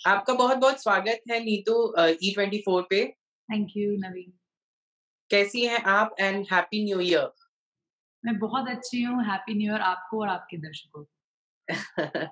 आपका बहुत-बहुत स्वागत है नीतू अ, ई24 पे। Thank you Naveen. कैसी हैं आप एंड हैप्पी न्यू ईयर। मैं बहुत अच्छी हूँ, हैप्पी न्यू ईयर आपको और आपके दर्शकों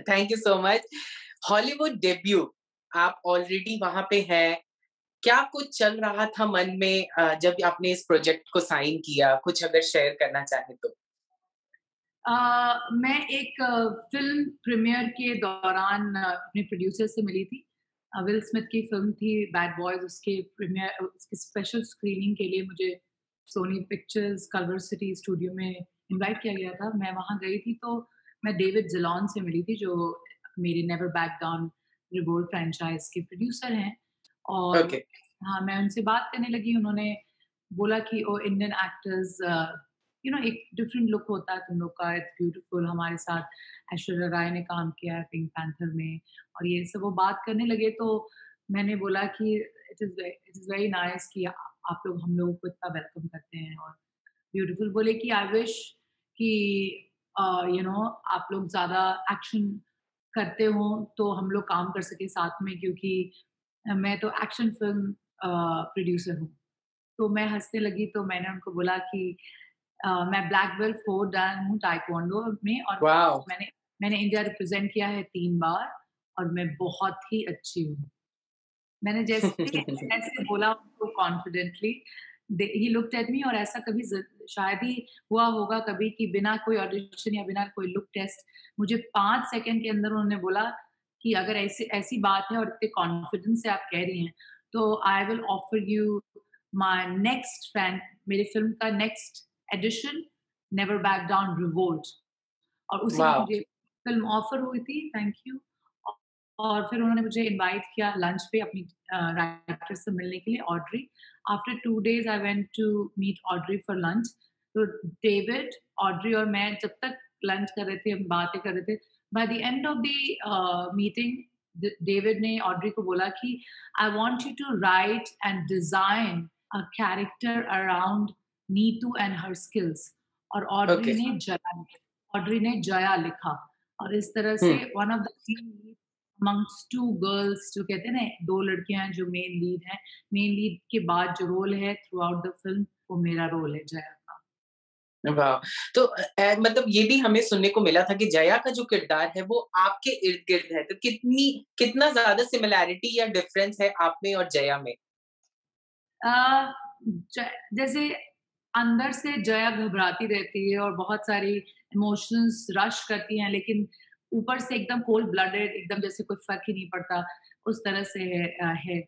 thank you so much. Hollywood debut आप ऑलरेडी वहाँ पे हैं। क्या कुछ चल रहा था मन में जब आपने इस प्रोजेक्ट को साइन किया? कुछ अगर शेयर करना चाहे तो? मैं एक फ़िल्म प्रीमियर के दौरान अपने प्रोड्यूसर से मिली थी। विल स्मिथ की फ़िल्म थी बैड बॉयज़ उसके प्रीमियर उसकी स्पेशल स्क्रीनिंग के लिए मुझे Sony Pictures Culver City studio में इनवाइट किया गया था। मैं वहाँ गई थी तो मैं डेविड ज़िलॉन से मिली थी जो मेरे Never Back Down Revolt franchise के प्रोड्यूसर हैं और ओके। हाँ, मैं उनसे बात करने लगी उन्होंने बोला कि oh Indian actors you know एक डिफरेंट लुक होता है तुम लोग का, इट्स ब्यूटीफुल हमारे साथ ऐश्वर्या राय ने काम किया है पिंक पैंथर में और ये सब वो बात करने लगे तो मैंने बोला कि it is it is very nice कि आप लोग हम लोगों को इतना वेलकम करते हैं और ब्यूटीफुल बोले कि आई विश कि यू नो आप लोग ज़्यादा एक्शन करते हो तो हम लोग काम कर सके साथ में क्योंकि मैं तो एक्शन फ़िल्म प्रोड्यूसर हूँ। तो मैं हंसने लगी तो मैंने उनको बोला कि मैं ब्लैक बेल्ट 4 डान हूँ ताइक्वांडो में और वॉव! मैंने मैंने इंडिया रिप्रेज़ेंट किया है 3 बार और मैं बहुत ही अच्छी हूँ। मैंने जैसे ऐसे बोला उनको कॉन्फिडेंटली ही लुक्ड एट मी और ऐसा कभी शायद ही हुआ होगा कभी कि बिना कोई ऑडिशन या बिना कोई लुक टेस्ट मुझे पाँच सेकंड के अंदर उन्होंने बोला कि अगर ऐसी ऐसी बात है और इतने कॉन्फिडेंस से आप कह रही हैं, तो I will offer you my next fan मेरी फ़िल्म का next edition Never Back Down Revolt और उसी वॉव! मुझे फ़िल्म ऑफ़र हुई थी, थैंक यू। और फिर उन्होंने मुझे इनवाइट किया लंच पे अपनी राइटर से मिलने के लिए Audrey. After two days I went to meet Audrey for lunch. तो डेविड, ऑड्री और मैं जब तक लंच कर रहे थे, हम बातें कर रहे थे, by the end of the meeting David ने ऑड्री को बोला कि I want you to write and design a character around Neetu and her skills और ऑड्री। ने जया ऑड्री ने जया लिखा और इस तरह से one of the lead amongst 2 girls जो कहते हैं ना 2 लड़कियाँ हैं जो मेन लीड हैं, मेन लीड के बाद जो रोल है थ्रू आउट द फ़िल्म वो मेरा रोल है जया का। वाह! तो अ, मतलब ये भी हमें सुनने को मिला था कि जया का जो किरदार है वो आपके इर्द-गिर्द है, तो कितनी कितना ज़्यादा सिमिलैरिटी या डिफरेंस है आप में और जया में? ज जैसे अंदर से जया घबराती रहती है और बहुत सारी इमोशंस रश करती हैं, लेकिन ऊपर से एकदम कोल्ड ब्लडेड एकदम जैसे कोई फ़र्क ही नहीं पड़ता, उस तरह से है है।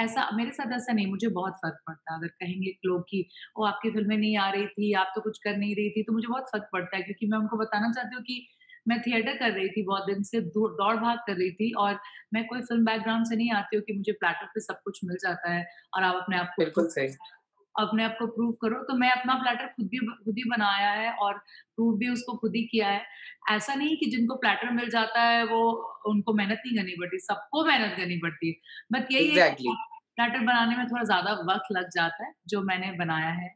ऐसा मेरे साथ ऐसा नहीं, मुझे बहुत फ़र्क पड़ता। अगर कहेंगे लोग कि वो आपकी फ़िल्में नहीं आ रही थी, आप तो कुछ कर नहीं रही थी, तो मुझे बहुत फ़र्क पड़ता है क्योंकि मैं उनको बताना चाहती हूँ कि मैं थिएटर कर रही थी बहुत दिन से, दौड़-भाग कर रही थी और मैं कोई फ़िल्म बैकग्राउंड से नहीं आती हूँ कि मुझे प्लेटर पे सब कुछ मिल जाता है और आप अपने आप को बिल्कुल सही। अपने आप को प्रूव करो, तो मैं अपना प्लेटर खुद भी खुद ही बनाया है और प्रूव भी उसको खुद ही किया है। ऐसा नहीं कि जिनको प्लेटर मिल जाता है वो उनको मेहनत नहीं करनी पड़ती, सबको मेहनत करनी पड़ती है। बट यही है कि एग्ज़ैक्टली। बनाने में थोड़ा ज़्यादा वक़्त लग जाता है, जो मैंने बनाया है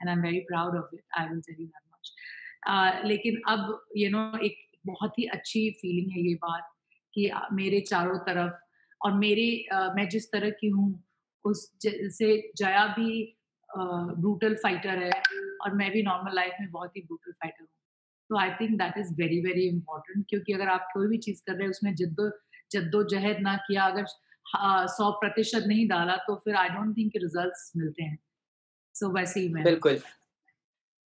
and I am very proud of it, I will tell you that much. लेकिन अब यू you नो know, एक बहुत ही अच्छी फीलिंग है ये बात कि मेरे चारों तरफ़ और मेरे अ, मैं जिस तरह की हूँ, उस ज से जया भी ब्रूटल फाइटर है और मैं भी नॉर्मल लाइफ़ में बहुत ही ब्रूटल फाइटर हूँ। तो I think that is very, very important क्योंकि अगर आप कोई भी चीज़ कर रहे हैं उसमें जिद्दो जद्दोजहद ना किया अगर सौ प्रतिशत नहीं डाला तो फिर आई डोंट थिंक रिज़ल्ट्स मिलते हैं। सो वैसे ही मैं बिल्कुल।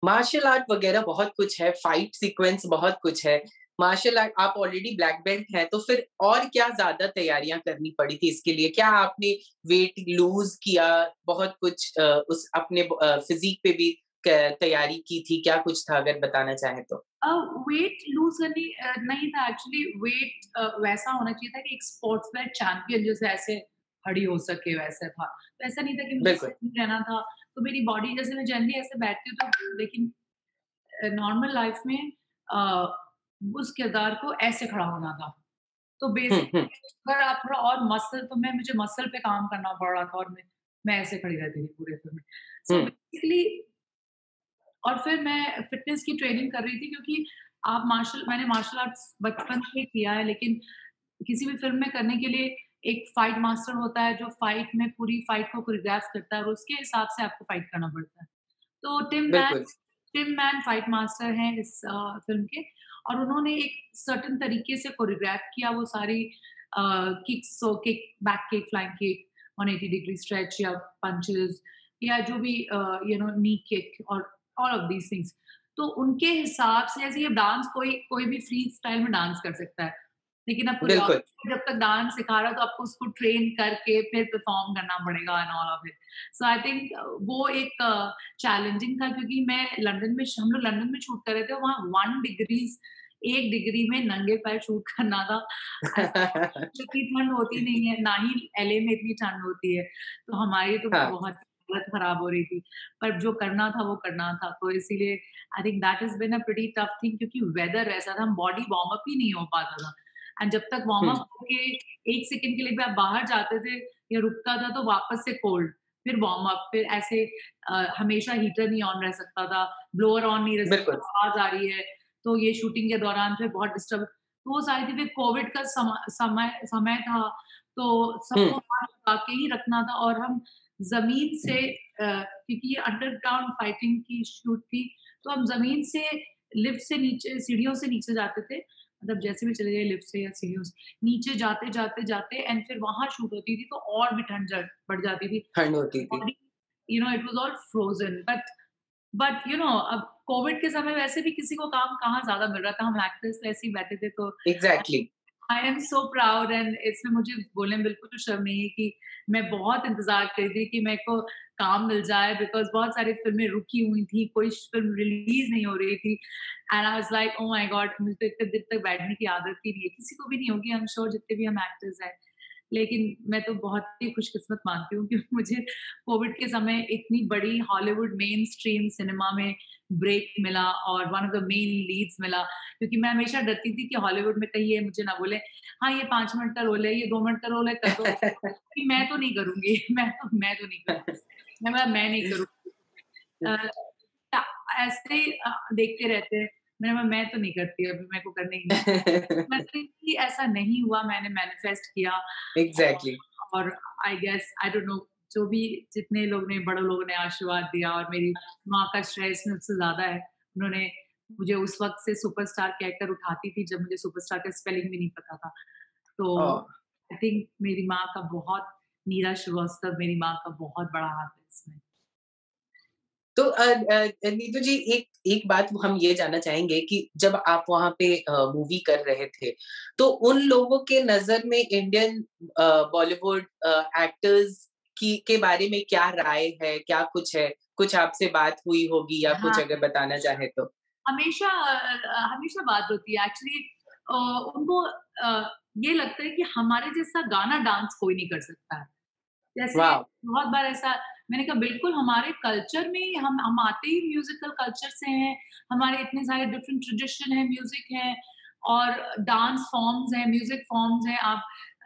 मार्शल आर्ट वगैरह बहुत कुछ है, फाइट सीक्वेंस बहुत कुछ है। मार्शल आर्ट आप ऑलरेडी ब्लैक बेल्ट हैं, तो फिर और क्या ज़्यादा तैयारियाँ करनी पड़ी थी इसके लिए? क्या आपने वेट लूज़ किया? बहुत कुछ उस अपने फ़िज़ीक पे भी तैयारी की थी? क्या कुछ था अगर बताना चाहें तो? वेट लूज़ करनी नहीं था एक्चुअली वेट वैसा होना चाहिए था कि एक स्पोर्ट्स स्पोर्ट्समैन चैंपियन जैसे ऐसे खड़ी हो सके वैसा था। तो ऐसा नहीं था कि मुझे रहना था, तो मेरी बॉडी जैसे मैं जनरली ऐसे बैठती हूँ तो लेकिन नॉर्मल लाइफ़ में उस किरदार को ऐसे खड़ा होना था। तो बेसिकली अगर आप थोड़ा और मसल तो मैं मुझे मसल पे काम करना पड़ रहा था और मैं मैं ऐसे खड़ी रहती थी पूरे फ़िल्म में। सो बेसिकली और फिर मैं फ़िटनेस की ट्रेनिंग कर रही थी क्योंकि आप मार्शल मैंने मार्शल आर्ट्स बचपन से किया है लेकिन किसी भी फ़िल्म में करने के लिए एक फाइट मास्टर होता है जो फाइट में पूरी फाइट को कोरियोग्राफ करता है और उसके हिसाब से आपको फाइट करना पड़ता है। तो Tim Man Tim Man fight master हैं इस फ़िल्म के और उन्होंने एक सर्टन तरीके से कोरियोग्राफ किया वो सारी kicks so kick, back kick, flying kick, 180 degree stretch या पंचेस या जो भी यू नो नी किक और ऑल ऑफ़ दीज़ थिंग्स। तो उनके हिसाब से ऐसे ये डांस कोई कोई भी फ्री स्टाइल में डांस कर सकता है। लेकिन अब जब तक डांस सिखा रहा तो आपको उसको ट्रेन करके फिर परफॉर्म करना पड़ेगा and all of it. So I think वो एक चैलेंजिंग uh, था क्योंकि मैं लंदन में हम लोग लंदन में शूट कर रहे थे वहाँ वन डिग्रीज़ एक डिग्री में नंगे पैर शूट करना था। इतनी ठंड होती नहीं है, ना ही एलए में इतनी ठंड होती है। तो हमारी तो हाँ, बहुत हालत खराब हो रही थी। पर जो करना था वो करना था। तो इसीलिए I think that is been a pretty tough thing क्योंकि वेदर ऐसा था, हम बॉडी वार्म अप ही नहीं हो पाता था। एंड जब तक वार्म अप होके एक सेकेंड के लिए भी आप बाहर जाते थे या रुकता था तो वापस से कोल्ड, फिर वार्म अप, फिर ऐसे अ, हमेशा हीटर नहीं ऑन रह सकता था, ब्लोअर ऑन नहीं रह सकता, आवाज़ आ रही है, तो ये शूटिंग के दौरान फिर बहुत डिस्टर्ब तो वो सारी चीज़ें कोविड का सम समय समय था, तो सबको हाथ लगा के ही रखना था और हम ज़मीन से क्योंकि ये अंडरग्राउंड फाइटिंग की शूट थी, तो हम ज़मीन से लिफ्ट से नीचे सीढ़ियों से नीचे जाते थे, मतलब जैसे भी चले गए लिफ्ट से या सीढ़ियों से, नीचे जाते, जाते, जाते एंड फिर वहाँ शूट होती थी, तो और भी ठंड बढ़ जाती थी। ठंड होती थी। You know it was all frozen but but you know अब कोविड के समय वैसे भी किसी को काम कहाँ ज़्यादा मिल रहा था, हम एक्टर्स तो ऐसे ही बैठे थे तो exactly. I am so proud and इसमें मुझे बोलने में बिल्कुल तो शर्म नहीं है कि मैं बहुत इंतज़ार कर रही थी कि मेरे को काम मिल जाए बिकॉज़ बहुत सारी फ़िल्में रुकी हुई थी, कोई फ़िल्म रिलीज़ नहीं हो रही थी and I was like oh my god मुझे तो इतने दिन तक बैठने की आदत ही नहीं है, किसी को भी नहीं होगी आई एम श्योर जितने भी हम एक्टर्स हैं। लेकिन मैं तो बहुत ही खुशकिस्मत मानती हूँ क्योंकि मुझे कोविड के समय इतनी बड़ी हॉलीवुड मेन स्ट्रीम सिनेमा में ब्रेक मिला और one of the main leads मिला क्योंकि मैं हमेशा डरती थी कि हॉलीवुड में कहीं ये मुझे ना बोले हाँ ये पाँच मिनट का रोल है, ये दो मिनट का रोल है, कर दो। मैं तो नहीं करूँगी मैं तो मैं तो नहीं करूँगी। मैं मैं नहीं करूँगी। ऐसे देखते रहते हैं। मैंने मैं तो नहीं करती अभी मेरे को करने ही नहीं मतलब कि ऐसा नहीं हुआ मैंने मैनिफेस्ट किया एग्ज़ैक्टली। और I guess I don't know जो भी जितने लोग ने बड़े लोगों ने आशीर्वाद दिया और मेरी माँ का श्रेय इसमें मुझसे ज़्यादा है। उन्होंने मुझे उस वक़्त से सुपरस्टार कहकर उठाती थी जब मुझे सुपरस्टार का स्पेलिंग भी नहीं पता था। तो! आई थिंक मेरी माँ का बहुत नीरा श्रीवास्तव मेरी माँ का बहुत बड़ा हाथ है इसमें। तो नीतू जी एक एक बात हम ये जानना चाहेंगे कि जब आप वहाँ पे मूवी कर रहे थे, तो उन लोगों के नज़र में इंडियन बॉलीवुड एक्टर्स की के बारे में क्या राय है? क्या कुछ है? कुछ आपसे बात हुई होगी या कुछ हाँ। अगर बताना चाहे तो? हमेशा हमेशा बात होती है एक्चुअली उनको ये लगता है कि हमारे जैसा गाना डांस कोई नहीं कर सकता है। जैसे बहुत बार ऐसा मैंने कहा बिल्कुल हमारे कल्चर में हम हम आते ही म्यूज़िकल कल्चर से हैं, हमारे इतने सारे डिफरेंट ट्रेडिशन है, म्यूज़िक है और डांस फॉर्म्स हैं, म्यूज़िक फॉर्म्स हैं, आप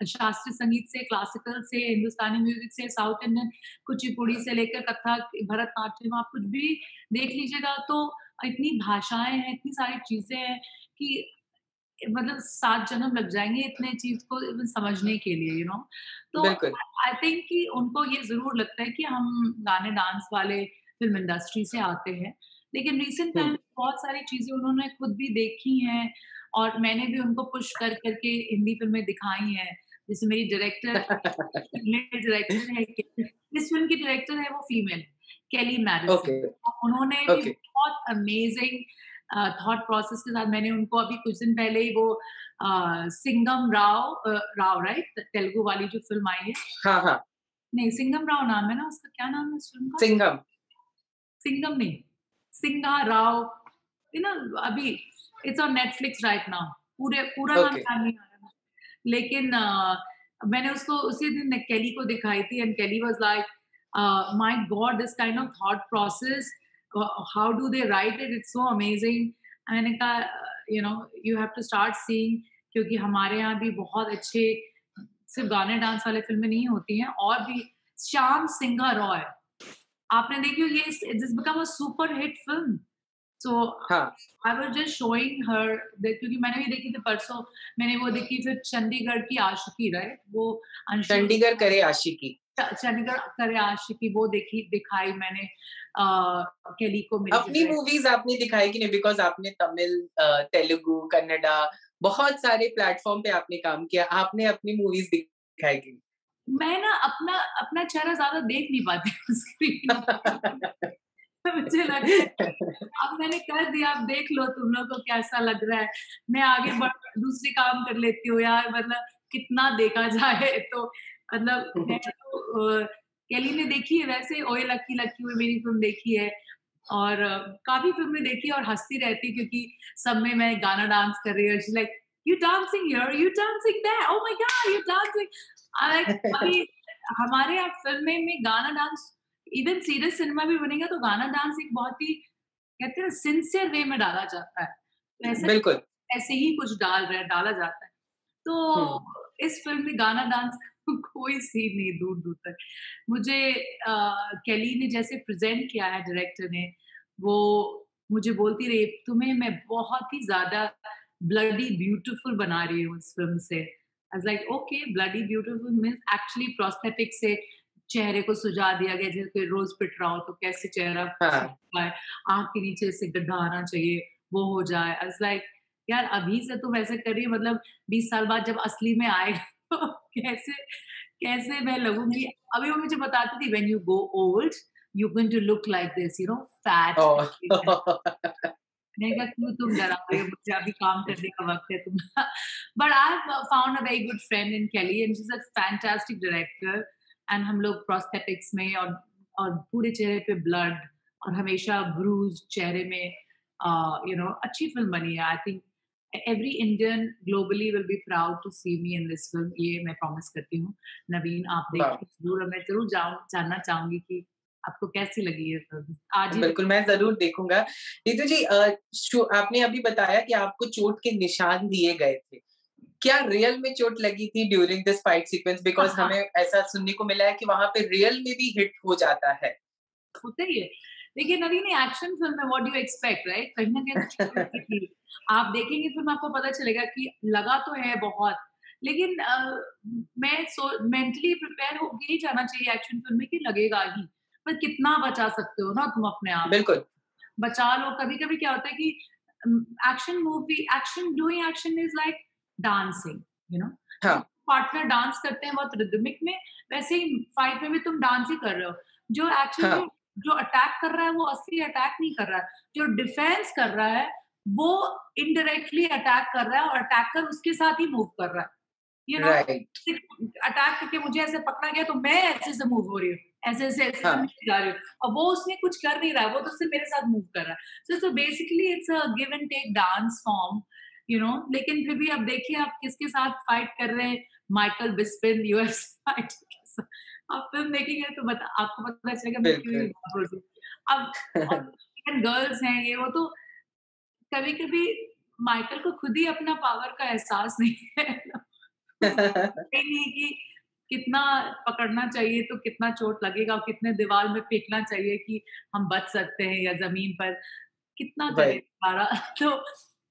शास्त्रीय संगीत से, क्लासिकल से, हिंदुस्तानी म्यूज़िक से, साउथ इंडियन कुचिपुड़ी से लेकर कथक, भरतनाट्यम आप कुछ भी देख लीजिएगा तो इतनी भाषाएँ हैं, इतनी सारी चीज़ें हैं कि मतलब सात जन्म लग जाएँगे इतने चीज़ को समझने के लिए यू नो तो आई थिंक कि उनको ये ज़रूर लगता है कि हम गाने डांस वाले फ़िल्म इंडस्ट्री से आते हैं। लेकिन रीसेंट टाइम बहुत सारी चीज़ें उन्होंने खुद भी देखी हैं और मैंने भी उनको पुश कर करके हिंदी फ़िल्में दिखाई हैं। जैसे मेरी डायरेक्टर डायरेक्टर है इस फ़िल्म की डायरेक्टर है वो फीमेल केली मैडिसन। ओके, उन्होंने okay. भी बहुत अमेज़िंग थॉट प्रोसेस के साथ मैंने उनको अभी कुछ दिन पहले ही वो सिंगम राव राव राइट तेलुगु वाली जो फ़िल्म आई है हाँ, हाँ। नहीं सिंघम राव नाम है ना उसका क्या नाम है उस फ़िल्म का? सिंघम। सिंघम नहीं, सिंघा राव यू नो अभी it's on Netflix right now पूरे पूरा नाम। याद नहीं आ रहा है। लेकिन मैंने उसको उसी दिन केली को दिखाई थी and Kelly was like god this kind of thought process uh, how do they write it? It's so amazing. मैंने कहा you know you have to start seeing क्योंकि हमारे यहाँ भी बहुत अच्छे सिर्फ़ गाने डांस वाले फ़िल्में नहीं होती हैं और भी श्याम सिंघा रॉय। आपने देखी ये this become a super hit film so I was just showing her क्योंकि मैंने भी देखी थी परसों मैंने वो देखी फिर चंडीगढ़ की आशिकी राइट वो चंडीगढ़ करे आशिकी। चंडीगढ़ करे आशिकी वो देखी दिखाई मैंने केली को अपनी मूवीज़ आपने दिखाई कि नहीं? बिकॉज़ आपने तमिल तेलुगु कन्नडा बहुत सारे प्लेटफॉर्म पे आपने काम किया। आपने अपनी मूवीज़ दिखाई की मैं ना अपना अपना चेहरा ज़्यादा देख नहीं पाती स्क्रीन मुझे लगा अब मैंने कर दिया अब देख लो तुम लोग को कैसा लग रहा है। मैं आगे बढ़ दूसरी काम कर लेती हूँ यार मतलब कितना देखा जाए? तो मतलब मैं तो कैली ने देखी है वैसे ओए लक्की लक्की हुई मेरी फ़िल्म देखी है। और काफ़ी फ़िल्में देखी और हंसती रहती क्योंकि सब में मैं गाना डांस कर रही हूँ। Like you dancing here you dancing there oh my god you dancing like हमारे यहाँ फ़िल्में में गाना डांस इवन सीरियस सिनेमा भी बनेगा तो गाना डांस एक बहुत ही कहते हैं सिंसियर वे में डाला जाता है। ऐसे बिल्कुल। ऐसे ही कुछ डाल रहे डाला जाता है। तो हम्म। इस फ़िल्म में गाना डांस कोई सीन नहीं दूर दूर तक। मुझे कैली ने जैसे प्रेजेंट किया है डायरेक्टर ने वो मुझे बोलती रही तुम्हें मैं बहुत ही ज़्यादा ब्लडी ब्यूटीफुल बना रही हूँ इस फ़िल्म से। Like okay bloody beautiful means actually prosthetic से चेहरे को सुझा दिया गया जैसे रोज पिट रहा हो तो कैसे चेहरा हाँ. आँख के नीचे से गड्ढा आना चाहिए वो हो जाए। लाइक यार अभी से तुम ऐसे कर रही करिए मतलब बीस साल बाद जब असली में आए कैसे कैसे मैं लगूँगी? अभी वो मुझे बताती थी when you go old you going to look like this you know fat मैंने कहा क्यों तुम डरा रहे हो? मुझे अभी काम करने का वक्त है तुम but I found a very good friend in Kelly and she is a fantastic director and हम लोग प्रोस्थेटिक्स में और और पूरे चेहरे पे ब्लड और हमेशा ब्रूज चेहरे में यू नो अच्छी फ़िल्म बनी है. I think every Indian globally will be proud to see me in this film ये मैं प्रॉमिस करती हूँ। नवीन आप देखिए ज़रूर मैं ज़रूर जानना चाहूँगी कि आपको कैसी लगी है फ़िल्म आज बिल्कुल मैं ज़रूर देखूँगा। नीतू जी आपने अभी बताया कि आपको चोट के निशान दिए गए थे। क्या रियल में चोट लगी थी during this fight sequence because हमें ऐसा सुनने को मिला है कि वहाँ पे रियल में भी हिट हो जाता है। होता ही है। देखिए नवीन एक्शन फ़िल्म में what do you expect right कहीं ना कहीं आप देखेंगे फ़िल्म आपको पता चलेगा कि लगा तो है बहुत लेकिन uh, मैं सो मेंटली प्रिपेयर हो ही जाना चाहिए एक्शन फ़िल्म में कि लगेगा ही पर कितना बचा सकते हो ना तुम अपने आप? बिल्कुल। बचा लो। कभी कभी क्या होता है कि action movie action doing action is like dancing you know partner dance करते हैं बहुत रिदमिक में वैसे ही फाइट में भी तुम डांस ही कर रहे हो। जो एक्चुअली हाँ. जो अटैक कर रहा है वो असली अटैक नहीं कर रहा है। जो डिफेंस कर रहा है वो इनडायरेक्टली अटैक कर रहा है और अटैकर उसके साथ ही मूव कर रहा है। यू नो अटैक करके मुझे ऐसे पकड़ा गया तो मैं ऐसे से मूव हो रही हूँ ऐसे ऐसे ऐसे हाँ. जा रही हूँ। और वो उसने कुछ कर नहीं रहा है वो तो सिर्फ़ मेरे साथ मूव कर रहा है। So so basically it's a give and take dance form you know लेकिन फिर भी अब देखिए आप किसके साथ फाइट कर रहे हैं माइकल बिस्पिन यूएस फाइट आप फ़िल्म देखेंगे तो बता आपको पता चलेगा मैं क्यों अब गर्ल्स हैं ये वो तो कभी कभी माइकल को खुद ही अपना पावर का एहसास नहीं है। नहीं कि कितना पकड़ना चाहिए तो कितना चोट लगेगा और कितने दीवार में फेंकना चाहिए कि हम बच सकते हैं या ज़मीन पर। कितना करे तो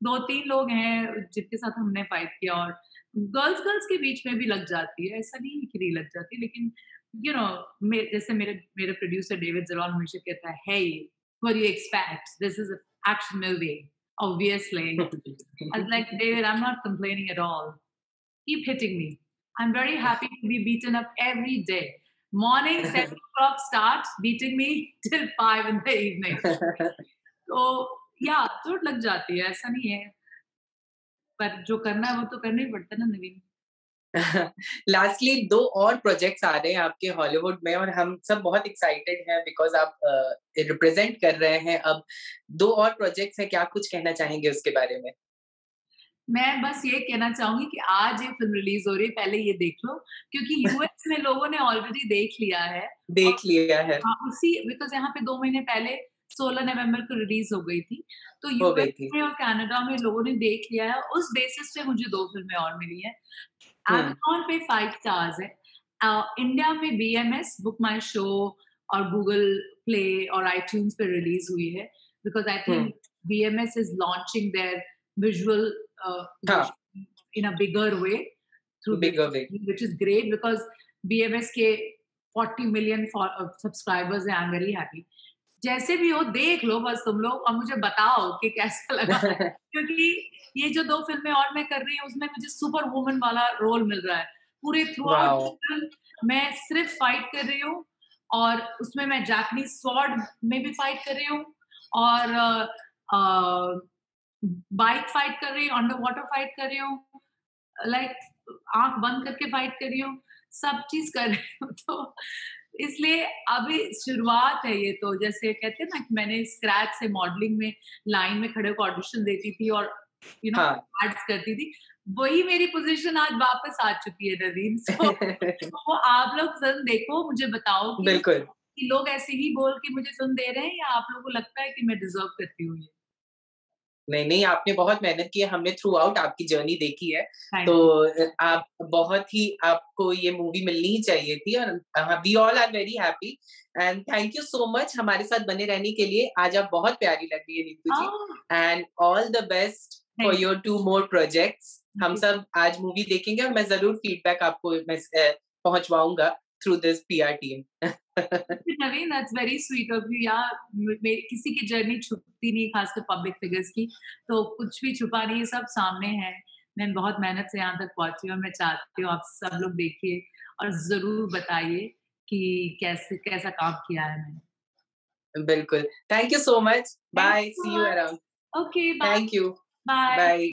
दो तीन लोग हैं जिनके साथ हमने फाइट किया और गर्ल्स गर्ल्स के बीच में भी लग जाती है ऐसा नहीं कि नहीं लग जाती लेकिन यू नो जैसे मेरे मेरे प्रोड्यूसर डेविड जलवाल हमेशा कहता है do you expect this is an action movie obviously I was like David I'm not complaining at all keep hitting me I'm very happy to be beaten up every day morning 7 o'clock starts beating me till 5 in the evening so या चोट लग जाती है ऐसा नहीं है पर जो करना है वो तो करना ही पड़ता है ना नवीन। लास्टली दो और प्रोजेक्ट्स आ रहे हैं आपके हॉलीवुड में और हम सब बहुत एक्साइटेड हैं बिकॉज़ आप रिप्रेजेंट uh, कर रहे हैं। अब दो और प्रोजेक्ट्स हैं क्या कुछ कहना चाहेंगे उसके बारे में? मैं बस ये कहना चाहूँगी कि आज ये फ़िल्म रिलीज़ हो रही है पहले ये देख लो क्योंकि यूएस में लोगों ने ऑलरेडी देख लिया है। देख लिया है। हाँ, उसी बिकॉज़ यहाँ पे दो महीने पहले सोलह नवंबर को रिलीज़ हो गई थी। तो यूएस में और कनाडा में लोगों ने देख लिया है उस बेसिस पे मुझे दो फ़िल्में और मिली है। एमेजॉन पे फाइव स्टार्स है। इंडिया में B M S book my show और गूगल प्ले और आई आईट्यून्स पे रिलीज़ हुई है। Because I think B M S is launching their visual in a bigger way through bigger way which is great because B M S के forty million subscribers है I am very happy जैसे भी हो देख लो बस तुम लोग और मुझे बताओ कि कैसा लगा। क्योंकि ये जो दो फ़िल्में और मैं कर रही हूँ उसमें मुझे सुपर वुमन वाला रोल मिल रहा है। पूरे थ्रू आउट मैं सिर्फ़ फाइट कर रही हूँ और उसमें मैं जापनीज स्वॉर्ड में भी फाइट कर रही हूँ और बाइक फाइट कर रही हूँ अंडर वाटर फाइट कर रही हूँ लाइक आँख बंद करके फाइट कर रही हूँ सब चीज़ कर रही हूँ। तो इसलिए अभी शुरुआत है ये तो जैसे कहते हैं ना कि मैंने स्क्रैच से मॉडलिंग में लाइन में खड़े होकर ऑडिशन देती थी और यू नो एड्स करती थी। वही मेरी पोजीशन आज वापस आ चुकी है नवीन। सो तो आप लोग फ़िल्म देखो मुझे बताओ कि, बिल्कुल। कि लोग ऐसे ही बोल के मुझे फ़िल्म दे रहे हैं या आप लोगों को लगता है कि मैं डिजर्व करती हूँ ये? नहीं नहीं आपने बहुत मेहनत की है हमने थ्रू आउट आपकी जर्नी देखी है। तो आप बहुत ही आपको ये मूवी मिलनी ही चाहिए थी और we all are very happy and thank you so much हमारे साथ बने रहने के लिए। आज आप बहुत प्यारी लग रही है Neetu ji. And all the best for your two more projects हम सब आज मूवी देखेंगे और मैं ज़रूर फीडबैक आपको पहुंचवाऊँगा। Through this PR team Naveen that's very sweet of you यार किसी की जर्नी छुपती नहीं खासकर पब्लिक फिगर्स की तो कुछ भी छुपा नहीं सब सामने है। मैं बहुत मेहनत से यहाँ तक पहुँची और मैं चाहती हूँ आप सब लोग देखिए और ज़रूर बताइए कि कैसे कैसा काम किया है मैंने। बिल्कुल। Thank you so much bye see you around okay thank you bye bye